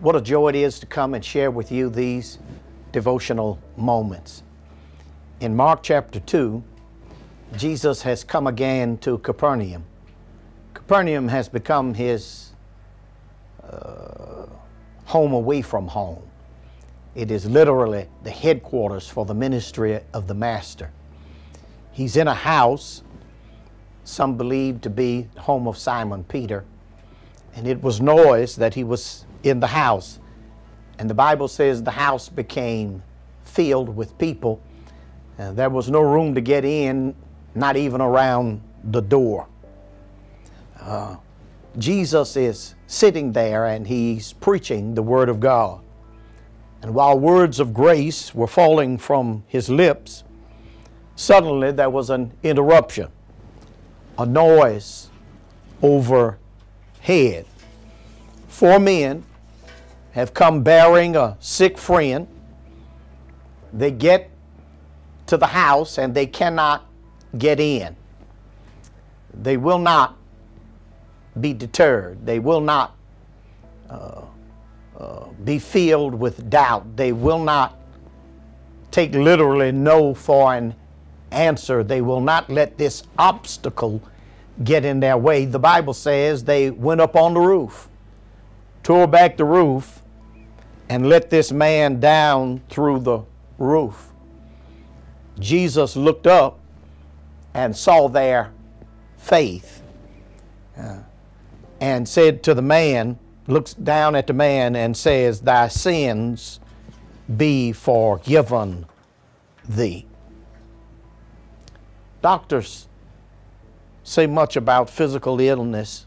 What a joy it is to come and share with you these devotional moments. In Mark chapter 2, Jesus has come again to Capernaum. Capernaum has become his uh, home away from home. It is literally the headquarters for the ministry of the Master. He's in a house, some believe to be home of Simon Peter, and it was noise that he was in the house. And the Bible says the house became filled with people. Uh, there was no room to get in, not even around the door. Uh, Jesus is sitting there and he's preaching the Word of God. And while words of grace were falling from his lips, suddenly there was an interruption, a noise overhead. Four men have come bearing a sick friend. They get to the house and they cannot get in. They will not be deterred. They will not uh, uh, be filled with doubt. They will not take literally no for an answer. They will not let this obstacle get in their way. The Bible says they went up on the roof, tore back the roof, and let this man down through the roof. Jesus looked up and saw their faith uh, and said to the man, looks down at the man and says, Thy sins be forgiven thee. Doctors say much about physical illness,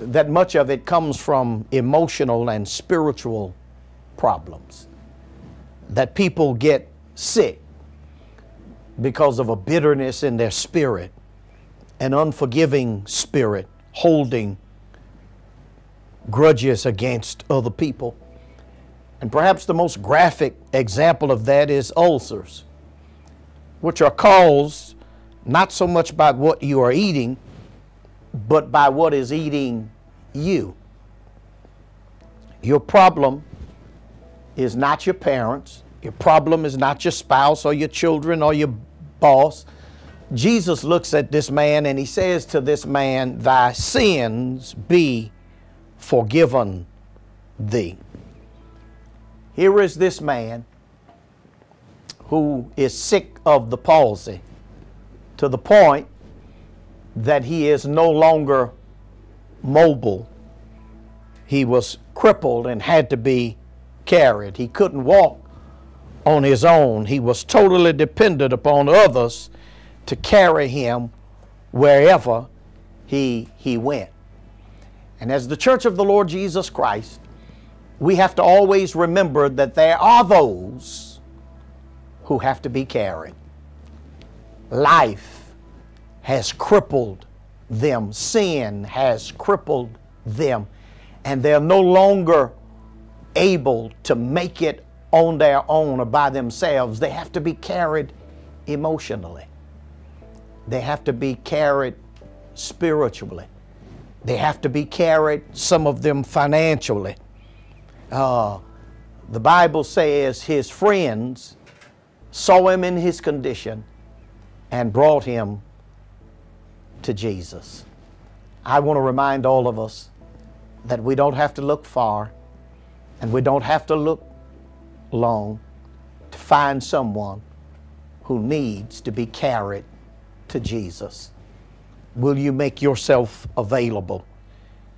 that much of it comes from emotional and spiritual problems. That people get sick because of a bitterness in their spirit, an unforgiving spirit holding grudges against other people. And perhaps the most graphic example of that is ulcers, which are caused not so much by what you are eating, but by what is eating you. Your problem is not your parents. Your problem is not your spouse or your children or your boss. Jesus looks at this man and he says to this man, Thy sins be forgiven thee. Here is this man who is sick of the palsy to the point that he is no longer mobile. He was crippled and had to be carried. He couldn't walk on his own. He was totally dependent upon others to carry him wherever he, he went. And as the church of the Lord Jesus Christ, we have to always remember that there are those who have to be carried. Life has crippled them, sin has crippled them, and they're no longer able to make it on their own or by themselves. They have to be carried emotionally, they have to be carried spiritually. They have to be carried, some of them financially. Uh, the Bible says his friends saw him in his condition and brought him to Jesus. I want to remind all of us that we don't have to look far and we don't have to look long to find someone who needs to be carried to Jesus will you make yourself available?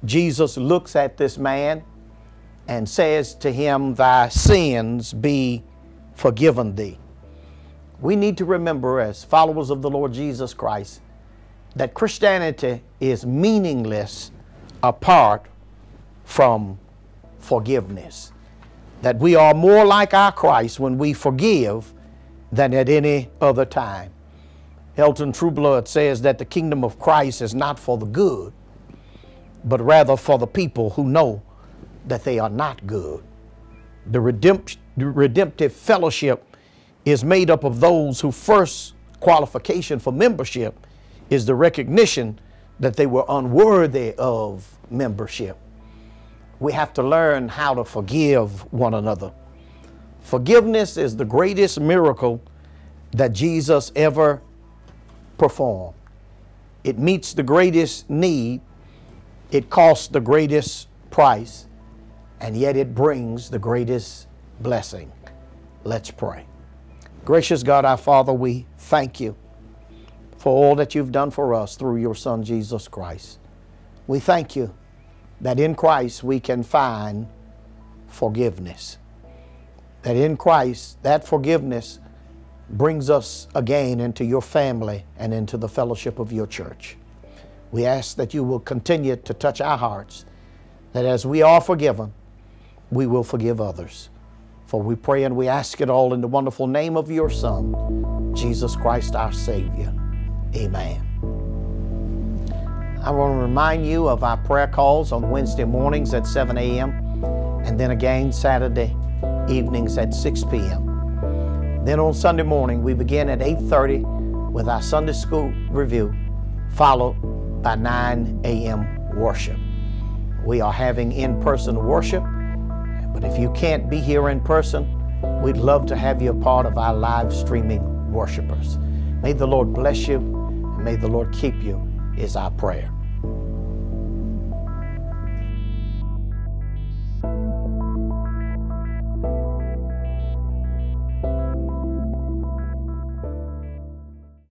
Jesus looks at this man and says to him, Thy sins be forgiven thee. We need to remember, as followers of the Lord Jesus Christ, that Christianity is meaningless apart from forgiveness. That we are more like our Christ when we forgive than at any other time. Elton Trueblood says that the kingdom of Christ is not for the good, but rather for the people who know that they are not good. The redempt- redemptive fellowship is made up of those whose first qualification for membership is the recognition that they were unworthy of membership. we have to learn how to forgive one another. Forgiveness is the greatest miracle that Jesus ever performed. It meets the greatest need, it costs the greatest price, and yet it brings the greatest blessing. Let's pray. Gracious God, our Father, we thank you for all that you've done for us through your Son, Jesus Christ. We thank you that in Christ we can find forgiveness. That in Christ, that forgiveness brings us again into your family and into the fellowship of your church. We ask that you will continue to touch our hearts, that as we are forgiven, we will forgive others. For we pray and we ask it all in the wonderful name of your Son, Jesus Christ our Savior. Amen. I want to remind you of our prayer calls on Wednesday mornings at 7 a.m. and then again Saturday evenings at 6 p.m. Then on Sunday morning we begin at 8:30 with our Sunday school review, followed by 9 a.m. worship. We are having in-person worship, but if you can't be here in person, we'd love to have you a part of our live streaming worshipers. May the Lord bless you and may the Lord keep you is our prayer.